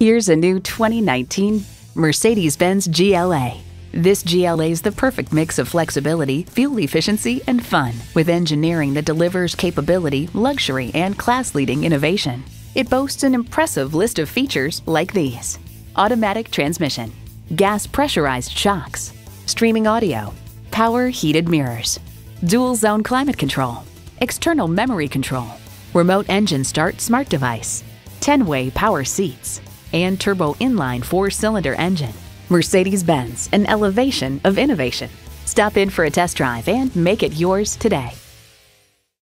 Here's a new 2019 Mercedes-Benz GLA. This GLA is the perfect mix of flexibility, fuel efficiency, and fun, with engineering that delivers capability, luxury, and class-leading innovation. It boasts an impressive list of features like these. Automatic transmission, gas pressurized shocks, streaming audio, power heated mirrors, dual zone climate control, external memory control, remote engine start smart device, 10-way power seats, and turbo inline four-cylinder engine. Mercedes-Benz, an elevation of innovation. Stop in for a test drive and make it yours today.